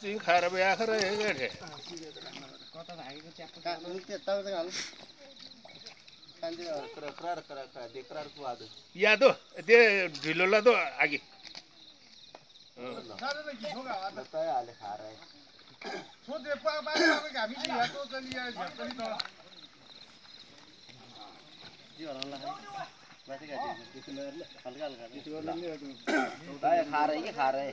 चिंग खार भी आखर है। क्या डे कोता भाई को चप्पल का उल्टे तब तक आलू कंजर कर कर कर कर देख कर को आदो या दो दे ढिलोला दो आगे बताया आले खा रहे छोटे पापा पापा का भी दिया तो चलिए चली तो जी वाला है वैसे क्या हल्का हल्का खा रहे खा रहे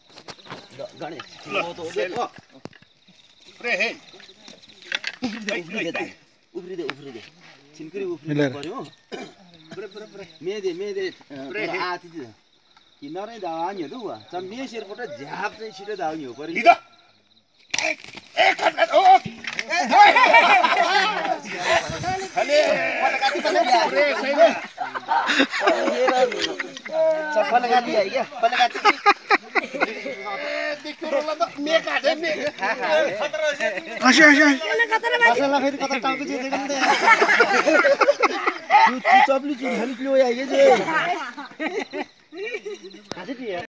गणेश उफ्रिदे उफ्रिदे उफ्रिदे छिन्कुरी पर्यो मेदे मेदे आति चम मेसेरबाट झ्याप चाहिँ छिटो दाउने हो ल चप्पल है क्या चप्ली चुन खाली प्लो आइगे जे